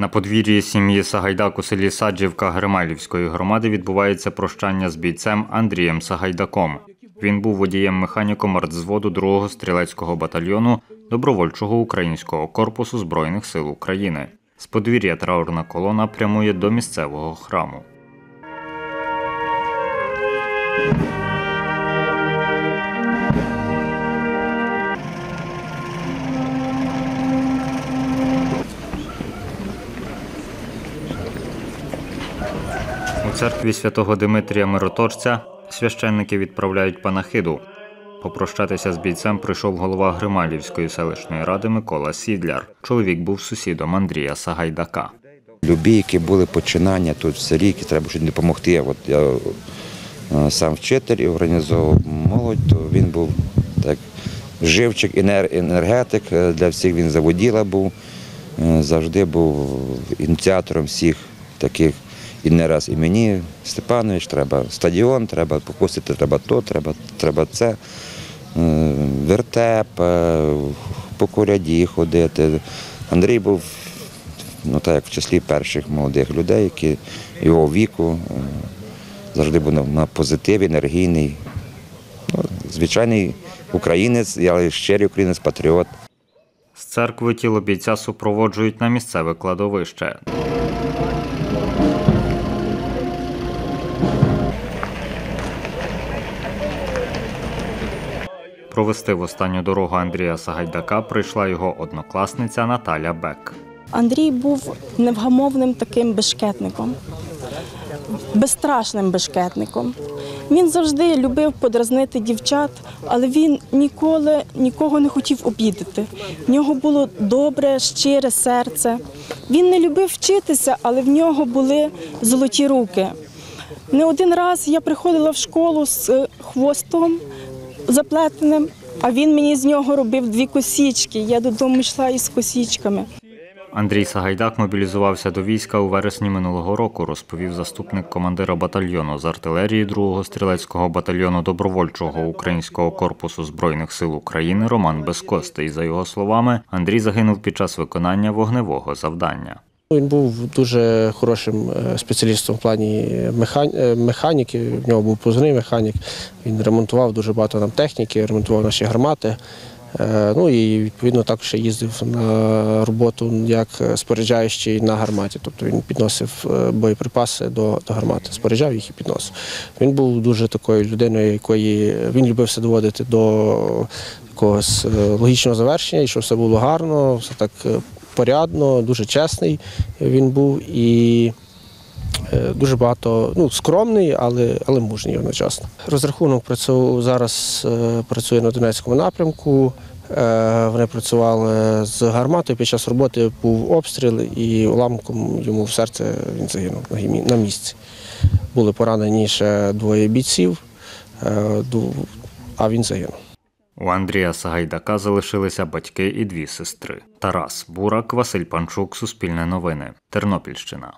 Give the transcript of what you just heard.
На подвір'ї сім'ї Сагайдак у селі Саджівка Грималівської громади відбувається прощання з бійцем Андрієм Сагайдаком. Він був водієм-механіком артзводу 2-го стрілецького батальйону добровольчого українського корпусу Збройних сил України. З подвір'я траурна колона прямує до місцевого храму. У церкві святого Димитрія Мироточця священники відправляють панахиду. Попрощатися з бійцем прийшов голова Грималівської селищної ради Микола Сідляр. Чоловік був сусідом Андрія Сагайдака. Любі, які були починання тут в селі, які треба щось допомогти. От я е, сам вчитель і організовував молодь, то він був так живчик, енергетик е, для всіх. Він заводіла був, е, завжди був ініціатором всіх таких. І не раз і мені, Степанович, треба стадіон, треба попустити, треба то, треба, треба це. Е, Вертеп, е, по куряді ходити. Андрій був ну так в числі перших молодих людей, які його віку е, завжди був на, позитиві, енергійний. Ну, звичайний українець, але щирий українець, патріот. З церкви тіло бійця супроводжують на місцеве кладовище. Провести в останню дорогу Андрія Сагайдака прийшла його однокласниця Наталя Бек. Андрій був невгамовним таким бешкетником, безстрашним бешкетником. Він завжди любив подразнити дівчат, але він ніколи нікого не хотів обідати. В нього було добре, щире серце. Він не любив вчитися, але в нього були золоті руки. Не один раз я приходила в школу з е, хвостом заплетеним, а він мені з нього робив дві косічки. Я додому йшла із косічками. Андрій Сагайдак мобілізувався до війська у вересні минулого року, розповів заступник командира батальйону з артилерії 2-го стрілецького батальйону добровольчого українського корпусу збройних сил України Роман Безкостий. За його словами, Андрій загинув під час виконання вогневого завдання. Він був дуже хорошим е, спеціалістом в плані е, механіки. В нього був позивний механік. Він ремонтував дуже багато нам техніки, ремонтував наші гармати. Е, Ну і відповідно також їздив на роботу як споряджаючий на гарматі. Тобто він підносив е, боєприпаси до, до гармати, споряджав їх і підносив. Він був дуже такою людиною, якої він любив все доводити до якогось е, логічного завершення, і щоб все було гарно, все так е, порядно, дуже чесний він був і е, дуже багато, ну, скромний, але, але мужній одночасно. Розрахунок працював зараз е, працює на Донецькому напрямку. Е, Вони працювали з гарматою. Під час роботи був обстріл і уламком йому в серце він загинув на місці. Були поранені ще двоє бійців, а він загинув. У Андрія Сагайдака залишилися батьки і дві сестри. Тарас Бурак, Василь Панчук, Суспільне новини, Тернопільщина.